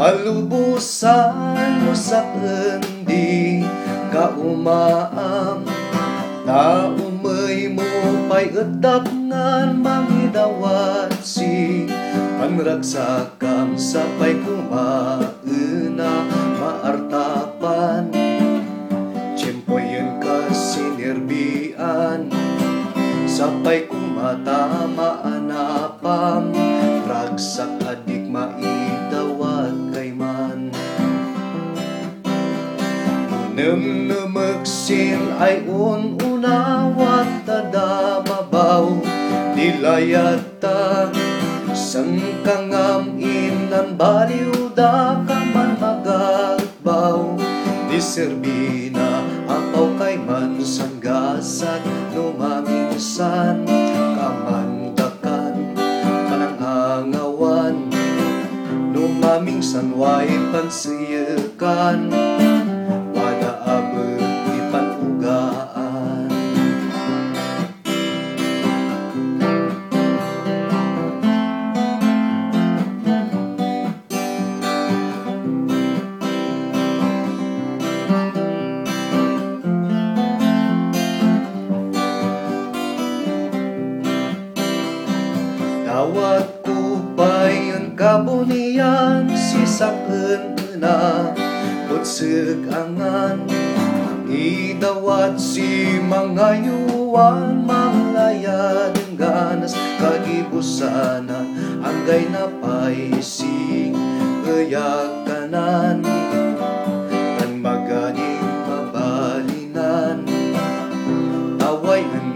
Kalubusan mo sa kendi kaumaam Ta umay mo pa'y edap ngan mangidawat si Panragsakam sapay kumaena maartapan. Tiyempo yun ka sinirbian Sapay kumatama anapam Ragsak Nung numagsin ay ununawat tada mabaw. Nilayata Sangkangam inan baliw da ka man magagbaw. Di serbina apaw kay man sanggasan Numaminsan kamandakan Kanang angawan Numamingsan way pansiyakan Awat tupayon kabunian sisaken na Putsig angan. Idawat si mga yuwan Mamlayad ang ganas Kagibusana Hanggay na paisig Kayakanan Tan maganing mabalinan Away ang